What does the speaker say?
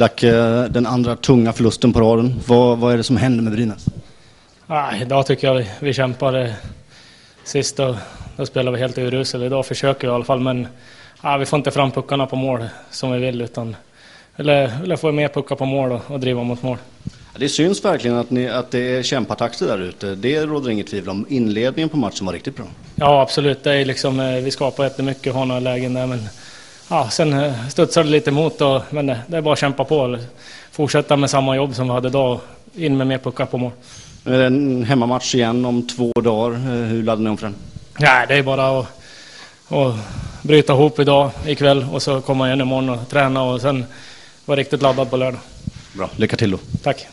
Dacke, den andra tunga förlusten på raden. Vad, vad är det som händer med Brynäs? Ah, idag tycker jag vi, vi kämpar. Sist då, då spelade vi helt uruselt. Idag försöker vi i alla fall men ah, vi får inte fram puckarna på mål som vi vill utan eller, eller få mer puckar på mål och, och driva mot mål. Det syns verkligen att, ni, att det är kämpatakter där ute. Det råder inget tvivel om. Inledningen på matchen var riktigt bra. Ja absolut, det är liksom, eh, vi skapar jättemycket, har några lägen där men ja, sen eh, studsar det lite emot och, men det är bara att kämpa på. Fortsätta med samma jobb som vi hade idag, in med mer puckar på mål. Nu är det en hemmamatch igen om två dagar. Eh, hur laddar ni om för den? Nej, det är bara att, att bryta ihop idag, ikväll och så komma igen imorgon och träna och sen vara riktigt laddad på lördag. Bra, lycka till då. Tack.